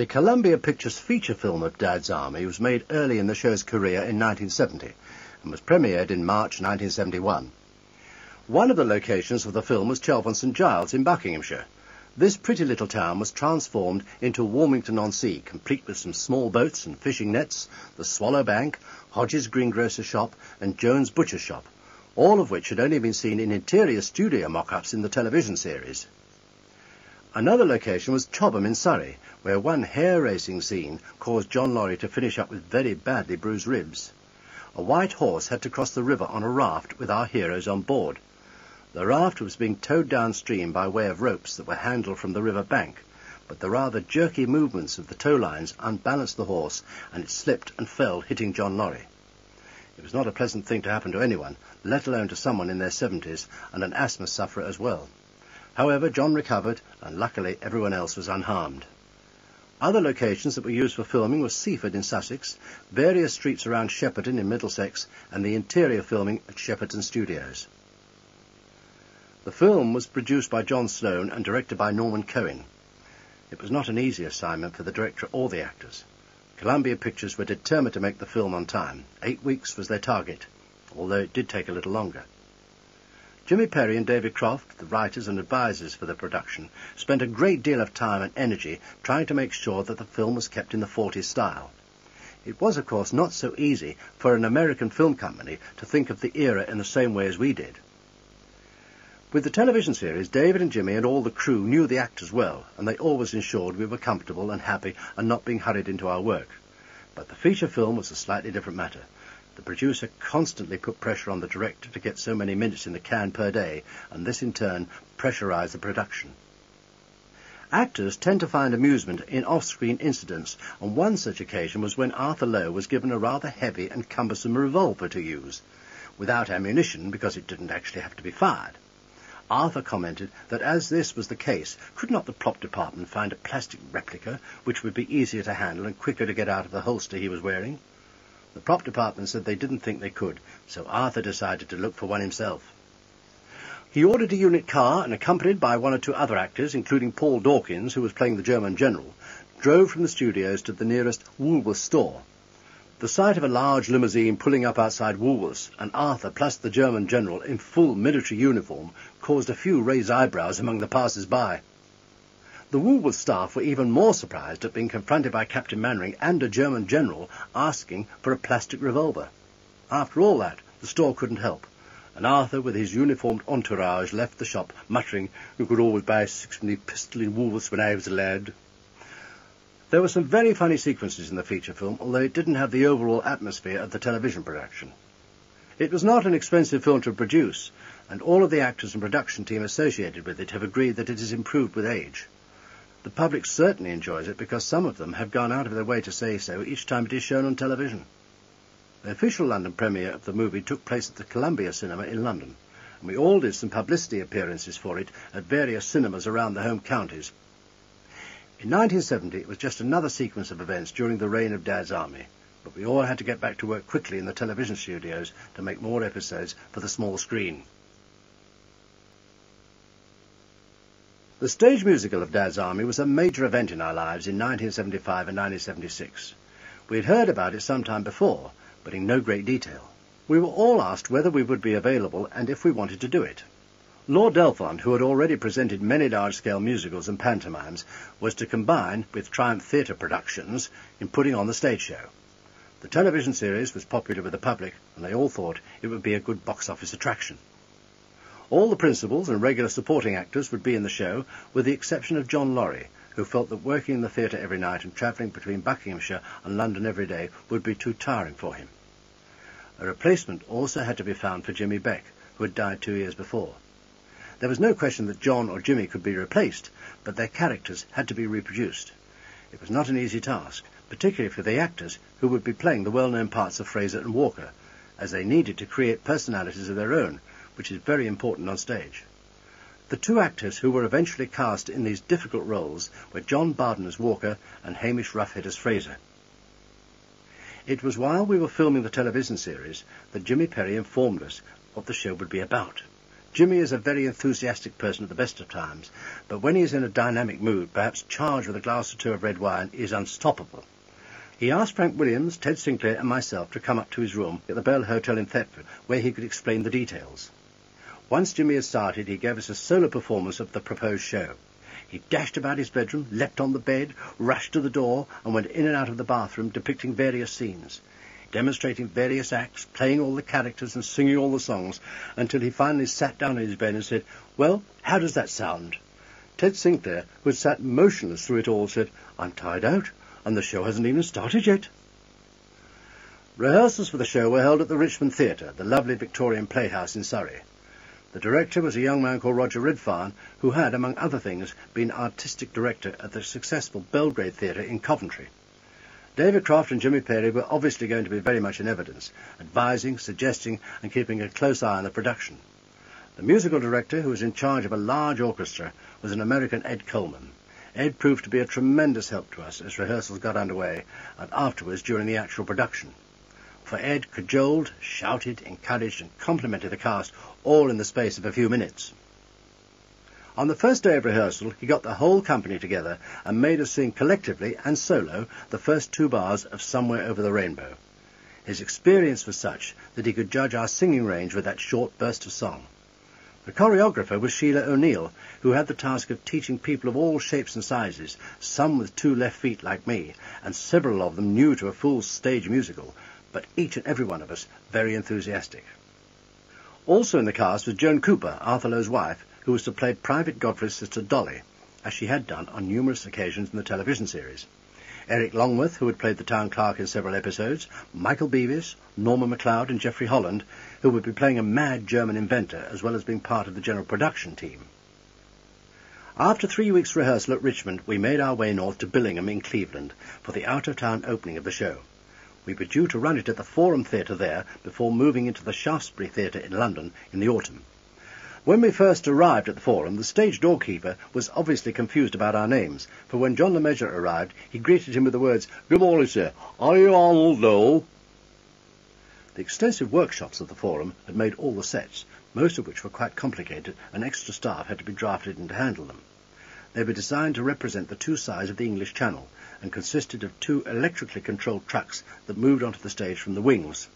The Columbia Pictures feature film of Dad's Army was made early in the show's career in 1970 and was premiered in March 1971. One of the locations of the film was Chalfont St Giles in Buckinghamshire. This pretty little town was transformed into Warmington-on-Sea, complete with some small boats and fishing nets, the Swallow Bank, Hodges greengrocer's shop and Jones butcher's shop, all of which had only been seen in interior studio mock-ups in the television series. Another location was Chobham in Surrey, where one hare racing scene caused John Laurie to finish up with very badly bruised ribs. A white horse had to cross the river on a raft with our heroes on board. The raft was being towed downstream by way of ropes that were handled from the river bank, but the rather jerky movements of the tow lines unbalanced the horse and it slipped and fell, hitting John Laurie. It was not a pleasant thing to happen to anyone, let alone to someone in their seventies and an asthma sufferer as well. However, John recovered, and luckily everyone else was unharmed. Other locations that were used for filming were Seaford in Sussex, various streets around Shepperton in Middlesex, and the interior filming at Shepperton Studios. The film was produced by John Sloan and directed by Norman Cohen. It was not an easy assignment for the director or the actors. Columbia Pictures were determined to make the film on time. Eight weeks was their target, although it did take a little longer. Jimmy Perry and David Croft, the writers and advisors for the production, spent a great deal of time and energy trying to make sure that the film was kept in the 40s style. It was, of course, not so easy for an American film company to think of the era in the same way as we did. With the television series, David and Jimmy and all the crew knew the actors well, and they always ensured we were comfortable and happy and not being hurried into our work. But the feature film was a slightly different matter. The producer constantly put pressure on the director to get so many minutes in the can per day, and this in turn pressurized the production. Actors tend to find amusement in off-screen incidents, and one such occasion was when Arthur Lowe was given a rather heavy and cumbersome revolver to use, without ammunition because it didn't actually have to be fired. Arthur commented that as this was the case, could not the prop department find a plastic replica which would be easier to handle and quicker to get out of the holster he was wearing? The prop department said they didn't think they could, so Arthur decided to look for one himself. He ordered a unit car and, accompanied by one or two other actors, including Paul Dawkins, who was playing the German general, drove from the studios to the nearest Woolworth store. The sight of a large limousine pulling up outside Woolworths and Arthur plus the German general in full military uniform caused a few raised eyebrows among the passers-by. The Woolworth staff were even more surprised at being confronted by Captain Mainwaring and a German general asking for a plastic revolver. After all that, the store couldn't help, and Arthur, with his uniformed entourage, left the shop, muttering, You could always buy a sixpenny pistol in Woolworths when I was a lad. There were some very funny sequences in the feature film, although it didn't have the overall atmosphere of the television production. It was not an expensive film to produce, and all of the actors and production team associated with it have agreed that it has improved with age. The public certainly enjoys it because some of them have gone out of their way to say so each time it is shown on television. The official London premiere of the movie took place at the Columbia Cinema in London, and we all did some publicity appearances for it at various cinemas around the home counties, in 1970, it was just another sequence of events during the reign of Dad's army, but we all had to get back to work quickly in the television studios to make more episodes for the small screen. The stage musical of Dad's Army was a major event in our lives in 1975 and 1976. We had heard about it some time before, but in no great detail. We were all asked whether we would be available and if we wanted to do it. Lord Delfont, who had already presented many large-scale musicals and pantomimes, was to combine with Triumph Theatre Productions in putting on the stage show. The television series was popular with the public, and they all thought it would be a good box office attraction. All the principals and regular supporting actors would be in the show, with the exception of John Laurie, who felt that working in the theatre every night and travelling between Buckinghamshire and London every day would be too tiring for him. A replacement also had to be found for Jimmy Beck, who had died two years before. There was no question that John or Jimmy could be replaced, but their characters had to be reproduced. It was not an easy task, particularly for the actors who would be playing the well-known parts of Frazer and Walker, as they needed to create personalities of their own, which is very important on stage. The two actors who were eventually cast in these difficult roles were John Bardon as Walker and Hamish Roughead as Frazer. It was while we were filming the television series that Jimmy Perry informed us what the show would be about. Jimmy is a very enthusiastic person at the best of times, but when he is in a dynamic mood, perhaps charged with a glass or two of red wine, is unstoppable. He asked Frank Williams, Ted Sinclair and myself to come up to his room at the Bell Hotel in Thetford, where he could explain the details. Once Jimmy had started, he gave us a solo performance of the proposed show. He dashed about his bedroom, leapt on the bed, rushed to the door, and went in and out of the bathroom, depicting various scenes demonstrating various acts, playing all the characters and singing all the songs, until he finally sat down in his bed and said, Well, how does that sound? Ted Sinclair, who had sat motionless through it all, said, I'm tired out, and the show hasn't even started yet. Rehearsals for the show were held at the Richmond Theatre, the lovely Victorian playhouse in Surrey. The director was a young man called Roger Redfarn, who had, among other things, been artistic director at the successful Belgrade Theatre in Coventry. David Croft and Jimmy Perry were obviously going to be very much in evidence, advising, suggesting, and keeping a close eye on the production. The musical director, who was in charge of a large orchestra, was an American Ed Coleman. Ed proved to be a tremendous help to us as rehearsals got underway and afterwards during the actual production. For Ed cajoled, shouted, encouraged, and complimented the cast all in the space of a few minutes. On the first day of rehearsal, he got the whole company together and made us sing collectively and solo the first two bars of Somewhere Over the Rainbow. His experience was such that he could judge our singing range with that short burst of song. The choreographer was Sheila O'Neill, who had the task of teaching people of all shapes and sizes, some with two left feet like me, and several of them new to a full stage musical, but each and every one of us very enthusiastic. Also in the cast was Joan Cooper, Arthur Lowe's wife, who was to play Private Godfrey's sister Dolly, as she had done on numerous occasions in the television series. Eric Longworth, who had played the town clerk in several episodes, Michael Beavis, Norma MacLeod and Geoffrey Holland, who would be playing a mad German inventor as well as being part of the general production team. After three weeks' rehearsal at Richmond, we made our way north to Billingham in Cleveland for the out-of-town opening of the show. We were due to run it at the Forum Theatre there before moving into the Shaftesbury Theatre in London in the autumn. When we first arrived at the Forum, the stage doorkeeper was obviously confused about our names, for when John Le arrived, he greeted him with the words, Good morning, sir. Are you Arnold Dole? The extensive workshops of the Forum had made all the sets, most of which were quite complicated, and extra staff had to be drafted in to handle them. They were designed to represent the two sides of the English Channel, and consisted of two electrically controlled trucks that moved onto the stage from the wings.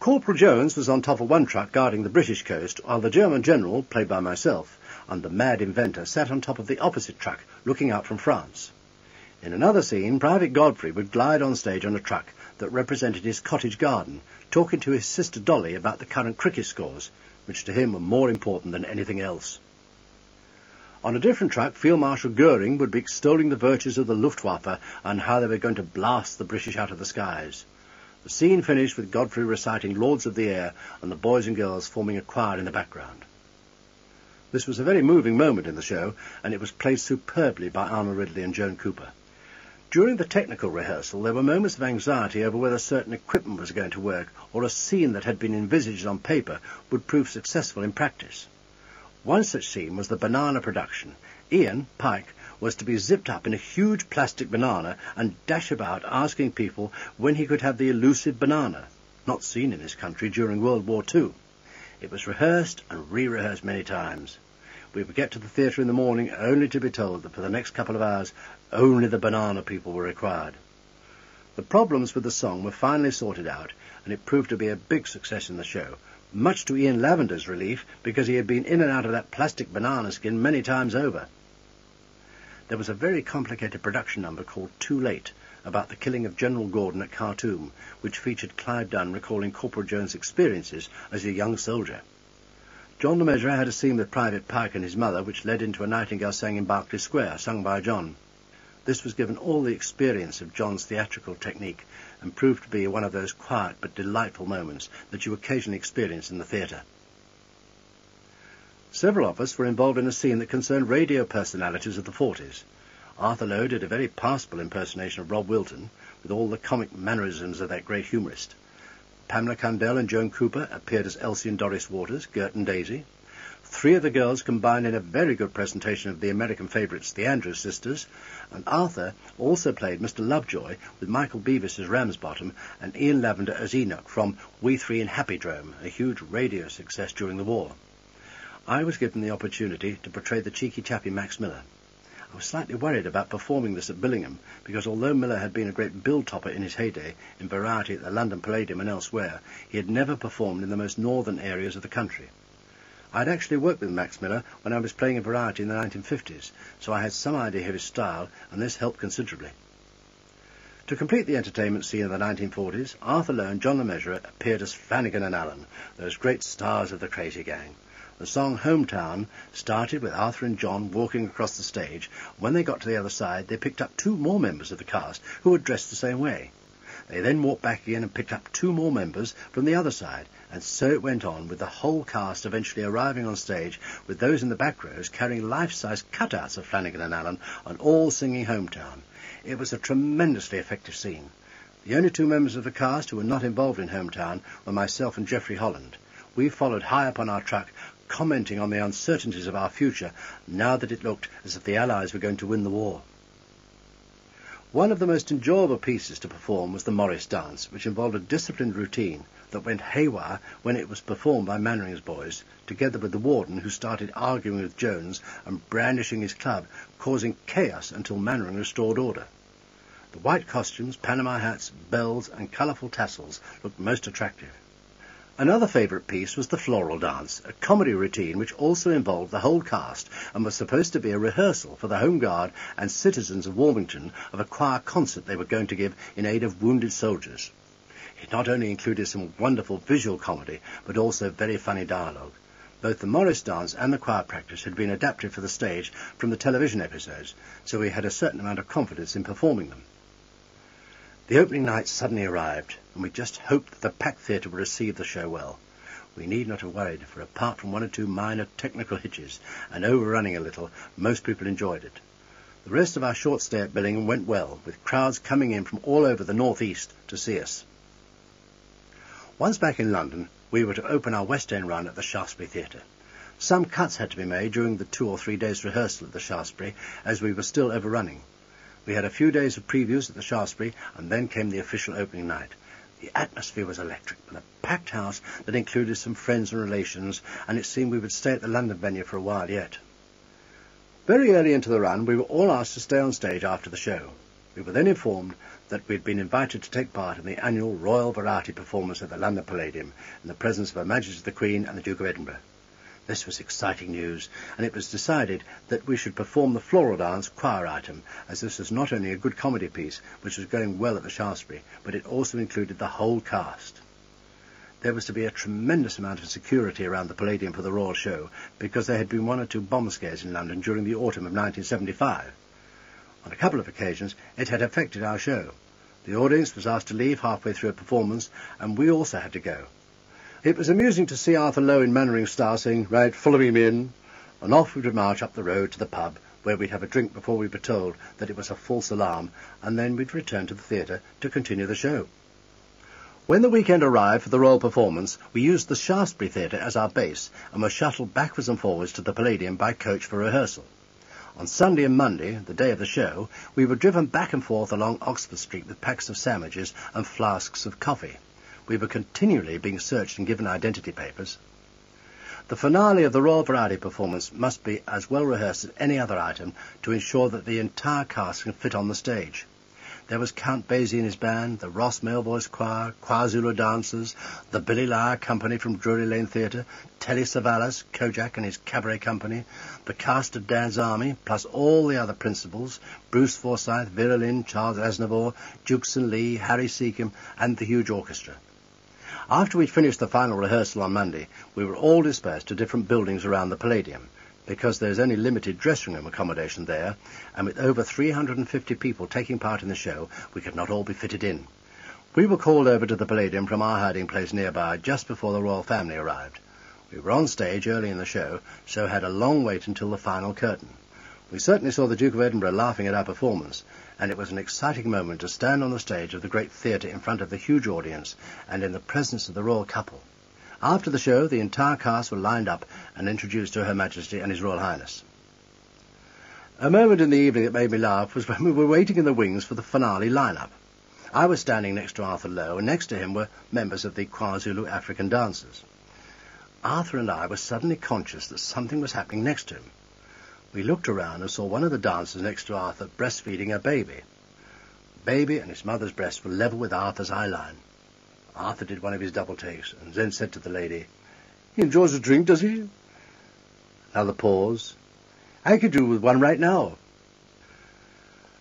Corporal Jones was on top of one truck guarding the British coast, while the German general, played by myself, and the mad inventor sat on top of the opposite truck, looking out from France. In another scene, Private Godfrey would glide on stage on a truck that represented his cottage garden, talking to his sister Dolly about the current cricket scores, which to him were more important than anything else. On a different track, Field Marshal Goering would be extolling the virtues of the Luftwaffe and how they were going to blast the British out of the skies. The scene finished with Godfrey reciting Lords of the Air and the boys and girls forming a choir in the background. This was a very moving moment in the show, and it was played superbly by Arnold Ridley and Joan Cooper. During the technical rehearsal, there were moments of anxiety over whether certain equipment was going to work or a scene that had been envisaged on paper would prove successful in practice. One such scene was the banana production. Ian, Pike, was to be zipped up in a huge plastic banana and dash about asking people when he could have the elusive banana, not seen in this country during World War II. It was rehearsed and re-rehearsed many times. We would get to the theatre in the morning only to be told that for the next couple of hours only the banana people were required. The problems with the song were finally sorted out, and it proved to be a big success in the show, much to Ian Lavender's relief because he had been in and out of that plastic banana skin many times over. There was a very complicated production number called Too Late about the killing of General Gordon at Khartoum, which featured Clive Dunn recalling Corporal Jones' experiences as a young soldier. John Le Mesurier had a scene with Private Pike and his mother, which led into a Nightingale sang in Berkeley Square, sung by John. This was given all the experience of John's theatrical technique and proved to be one of those quiet but delightful moments that you occasionally experience in the theatre. Several of us were involved in a scene that concerned radio personalities of the 40s. Arthur Lowe did a very passable impersonation of Rob Wilton, with all the comic mannerisms of that great humorist. Pamela Cundell and Joan Cooper appeared as Elsie and Doris Waters, Gert and Daisy. Three of the girls combined in a very good presentation of the American favourites, the Andrews Sisters, and Arthur also played Mr. Lovejoy with Michael Beavis as Ramsbottom and Ian Lavender as Enoch from We Three in Happidrome, a huge radio success during the war. I was given the opportunity to portray the cheeky chappy Max Miller. I was slightly worried about performing this at Billingham, because although Miller had been a great bill-topper in his heyday, in variety at the London Palladium and elsewhere, he had never performed in the most northern areas of the country. I had actually worked with Max Miller when I was playing in variety in the 1950s, so I had some idea of his style, and this helped considerably. To complete the entertainment scene of the 1940s, Arthur Lowe and John Le Mesurier appeared as Flanagan and Allen, those great stars of the Crazy Gang. The song Hometown started with Arthur and John walking across the stage. When they got to the other side, they picked up two more members of the cast who were dressed the same way. They then walked back again and picked up two more members from the other side, and so it went on with the whole cast eventually arriving on stage with those in the back rows carrying life-size cutouts of Flanagan and Allen and all singing Hometown. It was a tremendously effective scene. The only two members of the cast who were not involved in Hometown were myself and Geoffrey Holland. We followed high up on our truck commenting on the uncertainties of our future now that it looked as if the Allies were going to win the war. One of the most enjoyable pieces to perform was the Morris dance, which involved a disciplined routine that went haywire when it was performed by Mainwaring's boys, together with the warden who started arguing with Jones and brandishing his club, causing chaos until Mainwaring restored order. The white costumes, Panama hats, bells and colourful tassels looked most attractive. Another favourite piece was the floral dance, a comedy routine which also involved the whole cast and was supposed to be a rehearsal for the Home Guard and citizens of Warmington of a choir concert they were going to give in aid of wounded soldiers. It not only included some wonderful visual comedy, but also very funny dialogue. Both the Morris dance and the choir practice had been adapted for the stage from the television episodes, so we had a certain amount of confidence in performing them. The opening night suddenly arrived, and we just hoped that the packed theatre would receive the show well. We need not have worried, for apart from one or two minor technical hitches and overrunning a little, most people enjoyed it. The rest of our short stay at Billingham went well, with crowds coming in from all over the north east to see us. Once back in London, we were to open our West End run at the Shaftesbury Theatre. Some cuts had to be made during the two or three days' rehearsal at the Shaftesbury, as we were still overrunning. We had a few days of previews at the Shaftesbury, and then came the official opening night. The atmosphere was electric, with a packed house that included some friends and relations, and it seemed we would stay at the London venue for a while yet. Very early into the run, we were all asked to stay on stage after the show. We were then informed that we had been invited to take part in the annual Royal Variety performance at the London Palladium in the presence of Her Majesty the Queen and the Duke of Edinburgh. This was exciting news, and it was decided that we should perform the floral dance choir item, as this was not only a good comedy piece, which was going well at the Shaftesbury, but it also included the whole cast. There was to be a tremendous amount of security around the Palladium for the Royal Show, because there had been one or two bomb scares in London during the autumn of 1975. On a couple of occasions, it had affected our show. The audience was asked to leave halfway through a performance, and we also had to go. It was amusing to see Arthur Lowe in Mainwaring style saying, Right, follow me in, and off we would march up the road to the pub, where we'd have a drink before we were told that it was a false alarm, and then we'd return to the theatre to continue the show. When the weekend arrived for the Royal performance, we used the Shaftesbury Theatre as our base, and were shuttled backwards and forwards to the Palladium by coach for rehearsal. On Sunday and Monday, the day of the show, we were driven back and forth along Oxford Street with packs of sandwiches and flasks of coffee we were continually being searched and given identity papers. The finale of the Royal Variety performance must be as well rehearsed as any other item to ensure that the entire cast can fit on the stage. There was Count Basie and his band, the Rhos Male Voice Choir, KwaZulu dancers, the Billy Liar Company from Drury Lane Theatre, Telly Savalas, Kojak and his cabaret company, the cast of Dad's Army, plus all the other principals, Bruce Forsyth, Vera Lynn, Charles Aznavour, Jukes and Lee, Harry Secombe, and the huge orchestra. After we'd finished the final rehearsal on Monday, we were all dispersed to different buildings around the Palladium, because there's only limited dressing room accommodation there, and with over 350 people taking part in the show, we could not all be fitted in. We were called over to the Palladium from our hiding place nearby just before the royal family arrived. We were on stage early in the show, so had a long wait until the final curtain. We certainly saw the Duke of Edinburgh laughing at our performance, and it was an exciting moment to stand on the stage of the great theatre in front of the huge audience and in the presence of the royal couple. After the show, the entire cast were lined up and introduced to Her Majesty and His Royal Highness. A moment in the evening that made me laugh was when we were waiting in the wings for the finale line-up. I was standing next to Arthur Lowe, and next to him were members of the KwaZulu African dancers. Arthur and I were suddenly conscious that something was happening next to him. We looked around and saw one of the dancers next to Arthur breastfeeding a baby. Baby and its mother's breast were level with Arthur's eye line. Arthur did one of his double takes and then said to the lady, He enjoys a drink, does he? Another pause. I could do with one right now.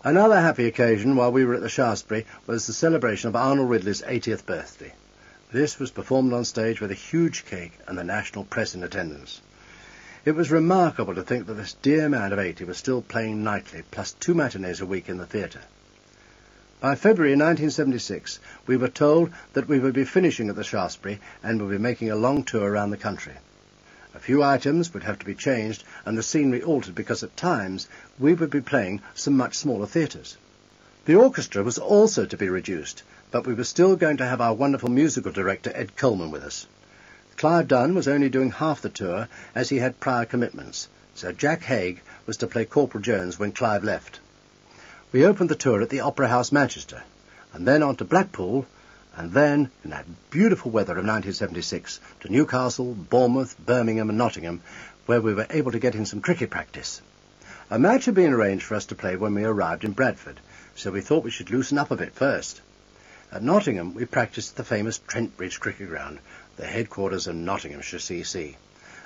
Another happy occasion while we were at the Shaftesbury was the celebration of Arnold Ridley's 80th birthday. This was performed on stage with a huge cake and the national press in attendance. It was remarkable to think that this dear man of 80 was still playing nightly, plus two matinees a week in the theatre. By February 1976, we were told that we would be finishing at the Shaftesbury and would be making a long tour around the country. A few items would have to be changed and the scenery altered because at times we would be playing some much smaller theatres. The orchestra was also to be reduced but we were still going to have our wonderful musical director Ed Coleman with us. Clive Dunn was only doing half the tour as he had prior commitments, so Jack Haig was to play Corporal Jones when Clive left. We opened the tour at the Opera House Manchester, and then on to Blackpool, and then, in that beautiful weather of 1976, to Newcastle, Bournemouth, Birmingham and Nottingham, where we were able to get in some cricket practice. A match had been arranged for us to play when we arrived in Bradford, so we thought we should loosen up a bit first. At Nottingham, we practiced at the famous Trent Bridge Cricket Ground, the headquarters of Nottinghamshire CC.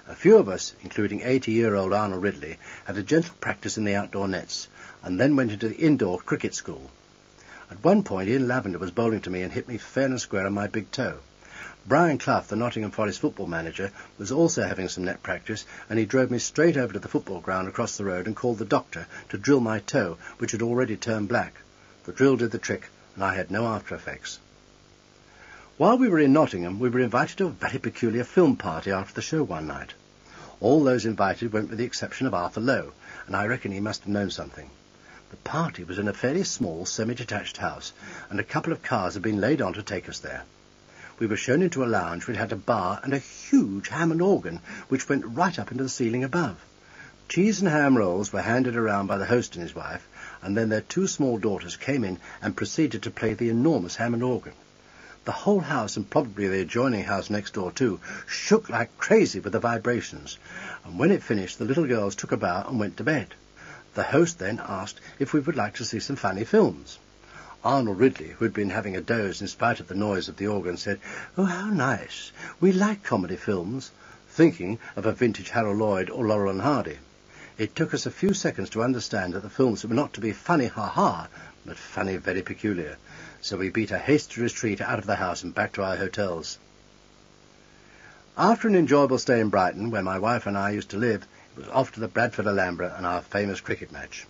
A few of us, including 80-year-old Arnold Ridley, had a gentle practice in the outdoor nets, and then went into the indoor cricket school. At one point, Ian Lavender was bowling to me and hit me fair and square on my big toe. Brian Clough, the Nottingham Forest football manager, was also having some net practice, and he drove me straight over to the football ground across the road and called the doctor to drill my toe, which had already turned black. The drill did the trick, and I had no after effects. While we were in Nottingham, we were invited to a very peculiar film party after the show one night. All those invited went with the exception of Arthur Lowe, and I reckon he must have known something. The party was in a fairly small, semi-detached house, and a couple of cars had been laid on to take us there. We were shown into a lounge which had a bar and a huge Hammond organ which went right up into the ceiling above. Cheese and ham rolls were handed around by the host and his wife, and then their two small daughters came in and proceeded to play the enormous Hammond organ. The whole house, and probably the adjoining house next door too, shook like crazy with the vibrations, and when it finished the little girls took a bow and went to bed. The host then asked if we would like to see some funny films. Arnold Ridley, who had been having a doze in spite of the noise of the organ, said, Oh, how nice. We like comedy films, thinking of a vintage Harold Lloyd or Laurel and Hardy. It took us a few seconds to understand that the films were not to be funny ha-ha, but funny very peculiar. So we beat a hasty retreat out of the house and back to our hotels. After an enjoyable stay in Brighton, where my wife and I used to live, it was off to the Bradford Alhambra and our famous cricket match.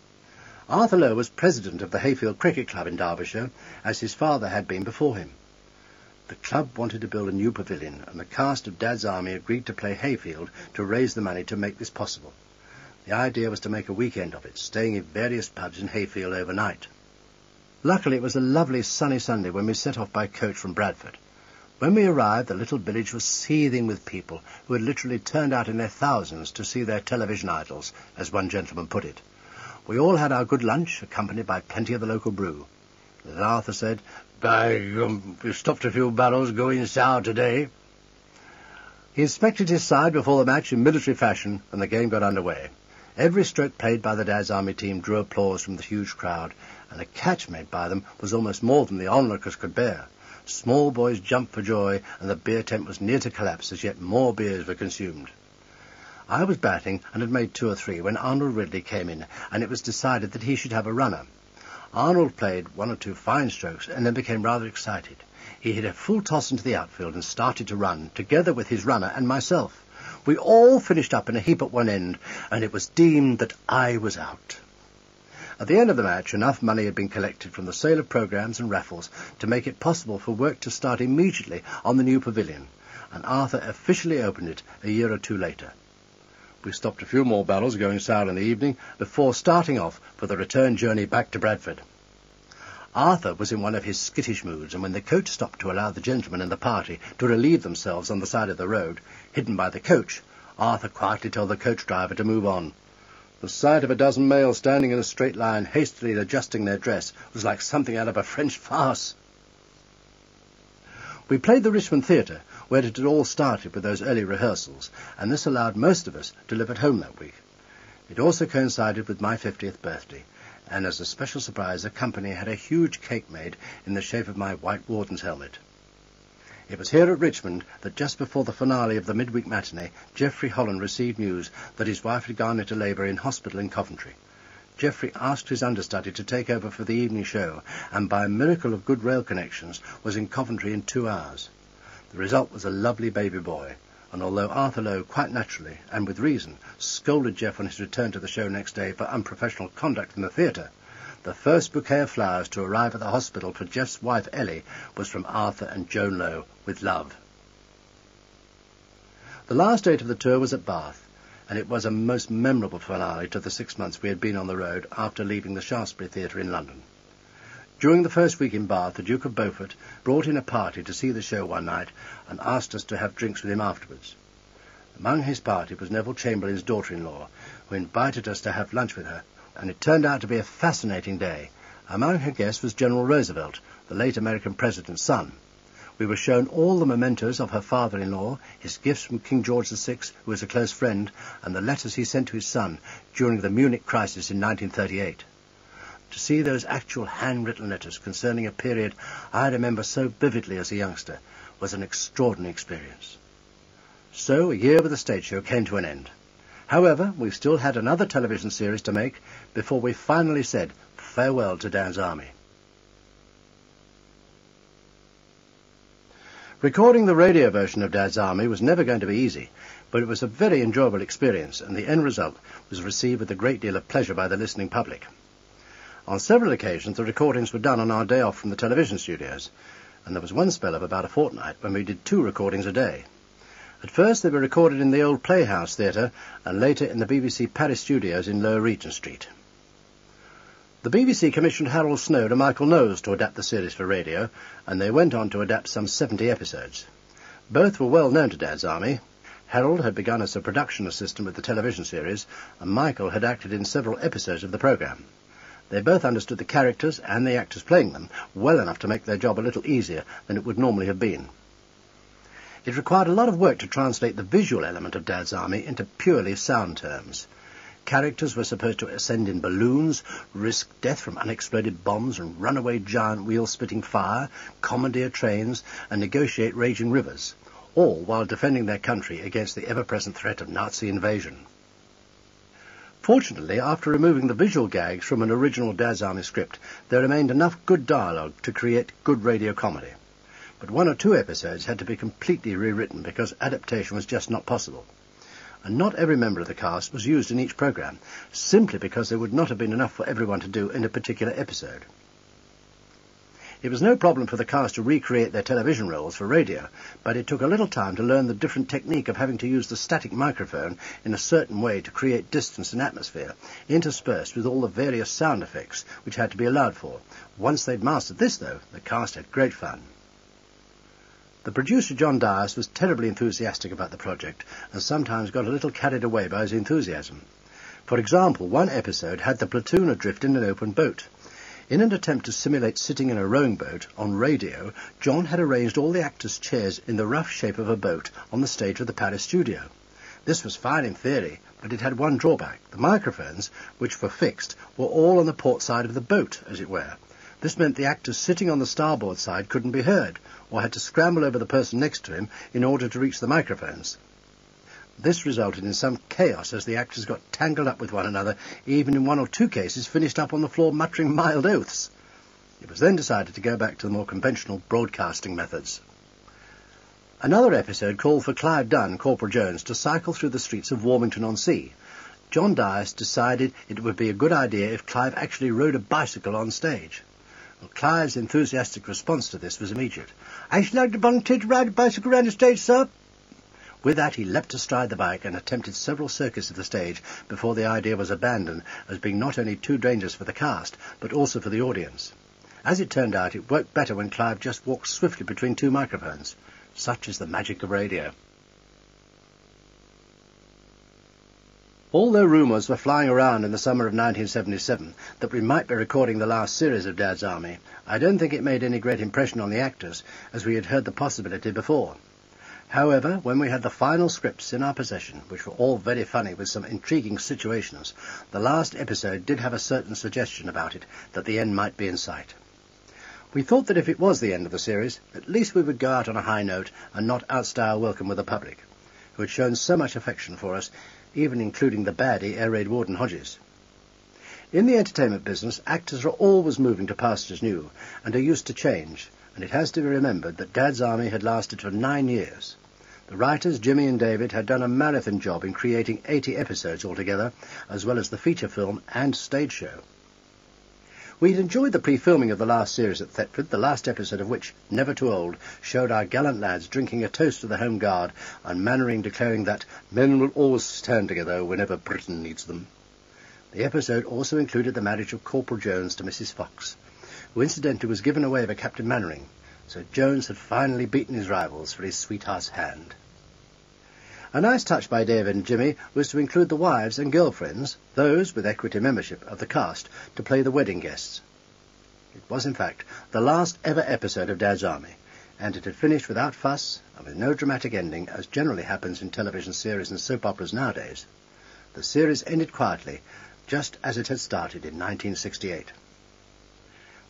Arthur Lowe was president of the Hayfield Cricket Club in Derbyshire, as his father had been before him. The club wanted to build a new pavilion, and the cast of Dad's Army agreed to play Hayfield to raise the money to make this possible. The idea was to make a weekend of it, staying in various pubs in Hayfield overnight. Luckily, it was a lovely sunny Sunday when we set off by coach from Bradford. When we arrived, the little village was seething with people who had literally turned out in their thousands to see their television idols, as one gentleman put it. We all had our good lunch, accompanied by plenty of the local brew. Arthur said, By um, we stopped a few barrels going sour today. He inspected his side before the match in military fashion, and the game got underway. Every stroke played by the Dad's Army team drew applause from the huge crowd, and the catch made by them was almost more than the onlookers could bear. Small boys jumped for joy, and the beer tent was near to collapse as yet more beers were consumed. I was batting and had made two or three when Arnold Ridley came in, and it was decided that he should have a runner. Arnold played one or two fine strokes and then became rather excited. He hit a full toss into the outfield and started to run, together with his runner and myself. We all finished up in a heap at one end, and it was deemed that I was out. At the end of the match, enough money had been collected from the sale of programmes and raffles to make it possible for work to start immediately on the new pavilion, and Arthur officially opened it a year or two later. We stopped a few more barrels going sour in the evening before starting off for the return journey back to Bradford. Arthur was in one of his skittish moods, and when the coach stopped to allow the gentlemen in the party to relieve themselves on the side of the road, hidden by the coach, Arthur quietly told the coach driver to move on. The sight of a dozen males standing in a straight line, hastily adjusting their dress, was like something out of a French farce. We played the Richmond Theatre, where it had all started with those early rehearsals, and this allowed most of us to live at home that week. It also coincided with my 50th birthday, and as a special surprise, the company had a huge cake made in the shape of my White Warden's helmet. It was here at Richmond that just before the finale of the midweek matinee, Geoffrey Holland received news that his wife had gone into labour in hospital in Coventry. Geoffrey asked his understudy to take over for the evening show, and by a miracle of good rail connections was in Coventry in two hours. The result was a lovely baby boy, and although Arthur Lowe quite naturally, and with reason, scolded Jeff on his return to the show next day for unprofessional conduct in the theatre, the first bouquet of flowers to arrive at the hospital for Jeff's wife Ellie was from Arthur and Joan Lowe, with love. The last date of the tour was at Bath, and it was a most memorable finale to the six months we had been on the road after leaving the Shaftesbury Theatre in London. During the first week in Bath, the Duke of Beaufort brought in a party to see the show one night and asked us to have drinks with him afterwards. Among his party was Neville Chamberlain's daughter-in-law, who invited us to have lunch with her, and it turned out to be a fascinating day. Among her guests was General Roosevelt, the late American president's son. We were shown all the mementos of her father-in-law, his gifts from King George VI, who was a close friend, and the letters he sent to his son during the Munich crisis in 1938. To see those actual handwritten letters concerning a period I remember so vividly as a youngster was an extraordinary experience. So a year with the stage show came to an end. However, we still had another television series to make before we finally said farewell to Dad's Army. Recording the radio version of Dad's Army was never going to be easy, but it was a very enjoyable experience, and the end result was received with a great deal of pleasure by the listening public. On several occasions, the recordings were done on our day off from the television studios, and there was one spell of about a fortnight when we did two recordings a day. At first, they were recorded in the old Playhouse Theatre, and later in the BBC Paris studios in Lower Regent Street. The BBC commissioned Harold Snoad and Michael Knowles to adapt the series for radio, and they went on to adapt some 70 episodes. Both were well known to Dad's Army. Harold had begun as a production assistant with the television series, and Michael had acted in several episodes of the programme. They both understood the characters and the actors playing them well enough to make their job a little easier than it would normally have been. It required a lot of work to translate the visual element of Dad's Army into purely sound terms. Characters were supposed to ascend in balloons, risk death from unexploded bombs and runaway giant wheels spitting fire, commandeer trains, and negotiate raging rivers, all while defending their country against the ever-present threat of Nazi invasion. Fortunately, after removing the visual gags from an original Dad's Army script, there remained enough good dialogue to create good radio comedy. But one or two episodes had to be completely rewritten because adaptation was just not possible and not every member of the cast was used in each programme, simply because there would not have been enough for everyone to do in a particular episode. It was no problem for the cast to recreate their television roles for radio, but it took a little time to learn the different technique of having to use the static microphone in a certain way to create distance and atmosphere, interspersed with all the various sound effects which had to be allowed for. Once they'd mastered this, though, the cast had great fun. The producer, John Dyas, was terribly enthusiastic about the project and sometimes got a little carried away by his enthusiasm. For example, one episode had the platoon adrift in an open boat. In an attempt to simulate sitting in a rowing boat, on radio, John had arranged all the actors' chairs in the rough shape of a boat on the stage of the Paris studio. This was fine in theory, but it had one drawback. The microphones, which were fixed, were all on the port side of the boat, as it were. This meant the actors sitting on the starboard side couldn't be heard, or had to scramble over the person next to him in order to reach the microphones. This resulted in some chaos as the actors got tangled up with one another, even in one or two cases finished up on the floor muttering mild oaths. It was then decided to go back to the more conventional broadcasting methods. Another episode called for Clive Dunn, Corporal Jones, to cycle through the streets of Warmington-on-Sea. John Dyas decided it would be a good idea if Clive actually rode a bicycle on stage. Clive's enthusiastic response to this was immediate. I should like to volunteer to ride a bicycle around the stage, sir. With that, he leapt astride the bike and attempted several circuits of the stage before the idea was abandoned as being not only too dangerous for the cast, but also for the audience. As it turned out, it worked better when Clive just walked swiftly between two microphones. Such is the magic of radio. Although rumours were flying around in the summer of 1977 that we might be recording the last series of Dad's Army, I don't think it made any great impression on the actors, as we had heard the possibility before. However, when we had the final scripts in our possession, which were all very funny with some intriguing situations, the last episode did have a certain suggestion about it that the end might be in sight. We thought that if it was the end of the series, at least we would go out on a high note and not outstay our welcome with the public, who had shown so much affection for us, even including the baddie Air Raid Warden Hodges. In the entertainment business, actors are always moving to pastures new and are used to change, and it has to be remembered that Dad's Army had lasted for nine years. The writers, Jimmy and David, had done a marathon job in creating 80 episodes altogether, as well as the feature film and stage show. We had enjoyed the pre-filming of the last series at Thetford, the last episode of which, Never Too Old, showed our gallant lads drinking a toast to the Home Guard and Mainwaring declaring that men will always stand together whenever Britain needs them. The episode also included the marriage of Corporal Jones to Mrs. Fox, who incidentally was given away by Captain Mainwaring, so Jones had finally beaten his rivals for his sweetheart's hand. A nice touch by David and Jimmy was to include the wives and girlfriends, those with equity membership of the cast, to play the wedding guests. It was, in fact, the last ever episode of Dad's Army, and it had finished without fuss and with no dramatic ending, as generally happens in television series and soap operas nowadays. The series ended quietly, just as it had started in 1968.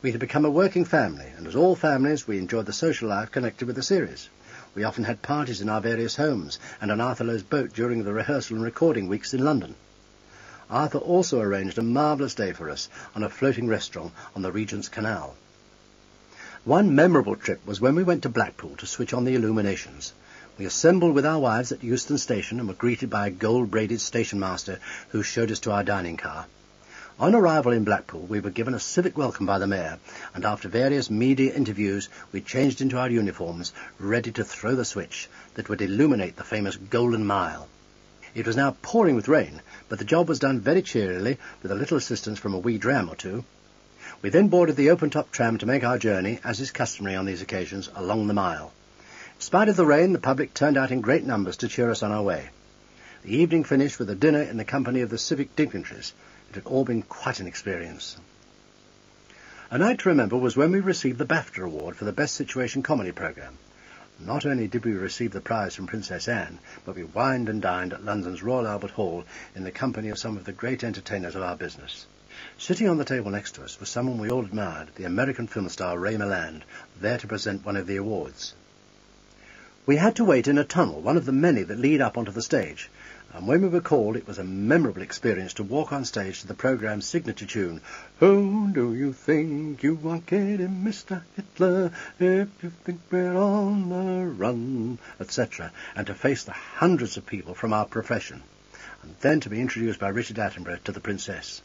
We had become a working family, and as all families, we enjoyed the social life connected with the series. We often had parties in our various homes and on Arthur Lowe's boat during the rehearsal and recording weeks in London. Arthur also arranged a marvellous day for us on a floating restaurant on the Regent's Canal. One memorable trip was when we went to Blackpool to switch on the illuminations. We assembled with our wives at Euston Station and were greeted by a gold-braided station master who showed us to our dining car. On arrival in Blackpool, we were given a civic welcome by the Mayor, and after various media interviews, we changed into our uniforms, ready to throw the switch that would illuminate the famous Golden Mile. It was now pouring with rain, but the job was done very cheerily, with a little assistance from a wee dram or two. We then boarded the open-top tram to make our journey, as is customary on these occasions, along the mile. In spite of the rain, the public turned out in great numbers to cheer us on our way. The evening finished with a dinner in the company of the civic dignitaries, it had all been quite an experience. A night to remember was when we received the BAFTA Award for the Best Situation Comedy Programme. Not only did we receive the prize from Princess Anne, but we wined and dined at London's Royal Albert Hall in the company of some of the great entertainers of our business. Sitting on the table next to us was someone we all admired, the American film star Ray Milland, there to present one of the awards. We had to wait in a tunnel, one of the many that lead up onto the stage, and when we were called, it was a memorable experience to walk on stage to the programme's signature tune, Who do you think you are kidding, Mr. Hitler, if you think we're on the run, etc., and to face the hundreds of people from our profession, and then to be introduced by Richard Attenborough to the Princess.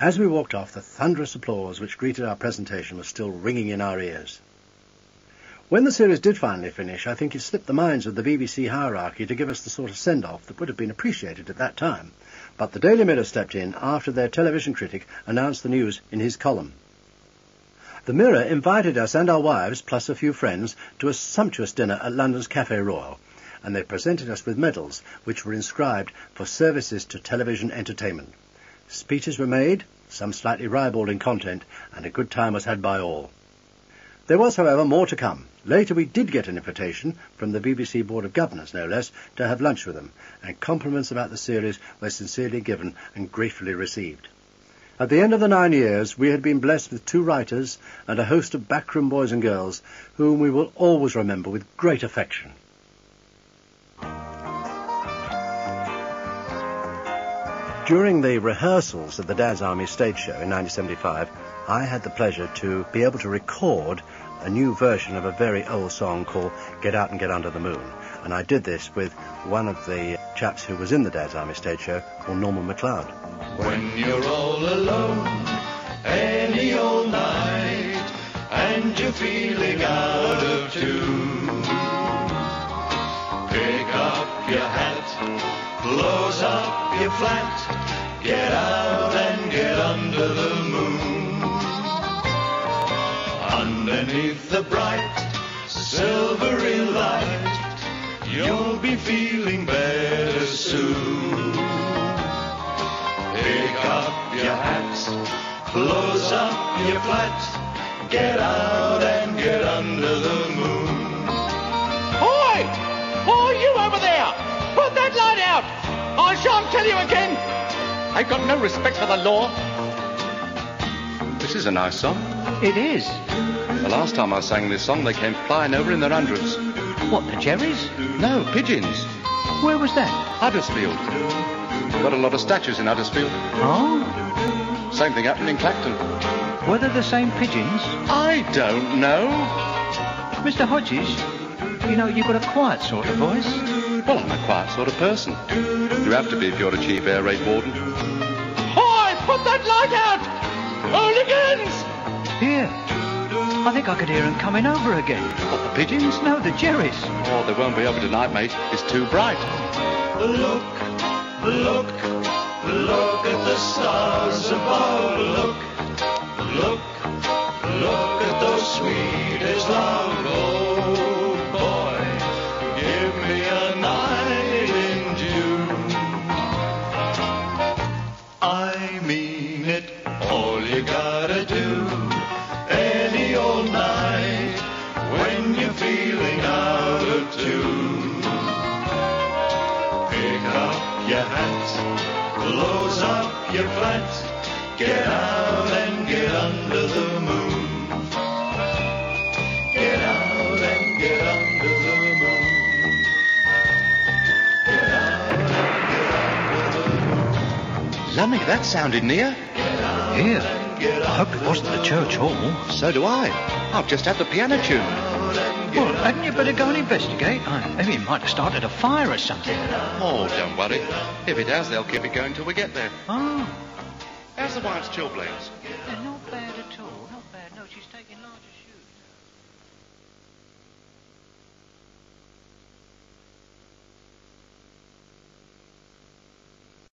As we walked off, the thunderous applause which greeted our presentation was still ringing in our ears. When the series did finally finish, I think it slipped the minds of the BBC hierarchy to give us the sort of send-off that would have been appreciated at that time. But the Daily Mirror stepped in after their television critic announced the news in his column. The Mirror invited us and our wives, plus a few friends, to a sumptuous dinner at London's Café Royal, and they presented us with medals which were inscribed for services to television entertainment. Speeches were made, some slightly ribald in content, and a good time was had by all. There was, however, more to come. Later we did get an invitation, from the BBC Board of Governors no less, to have lunch with them, and compliments about the series were sincerely given and gratefully received. At the end of the nine years, we had been blessed with two writers and a host of backroom boys and girls whom we will always remember with great affection. During the rehearsals of the Dad's Army stage show in 1975, I had the pleasure to be able to record a new version of a very old song called Get Out and Get Under the Moon. And I did this with one of the chaps who was in the Dad's Army stage show called Norman MacLeod. When you're all alone, any old night, and you're feeling out of tune, close up your flat, get out and get under the moon underneath the bright silvery light. You'll be feeling better soon. Pick up your hats, close up your flat, get out and get under the moon. Oi, you over there! Put that light out! Oh, I shan't tell you again! I've got no respect for the law. This is a nice song. It is. The last time I sang this song, they came flying over in their hundreds. What, the Jerrys? No, pigeons. Where was that? Huddersfield. Got a lot of statues in Huddersfield. Oh? Same thing happened in Clacton. Were they the same pigeons? I don't know. Mr. Hodges, you know, you've got a quiet sort of voice. Well, I'm a quiet sort of person. You have to be if you're a chief air raid warden. Hoy! Put that light out! Hooligans! Here. I think I could hear them coming over again. What, the pigeons? No, the Jerrys. Oh, they won't be over tonight, mate. It's too bright. Look, look, look at the stars above. Look, look, look at those sweet as love. Lummy, that sounded near. Here. I hope it wasn't the church hall. So do I. I've just had the piano tune. Well, hadn't you better go and investigate? Oh, maybe it might have started a fire or something. Oh, don't worry. If it has, they'll keep it going till we get there. Oh, How's the wife's chilblains?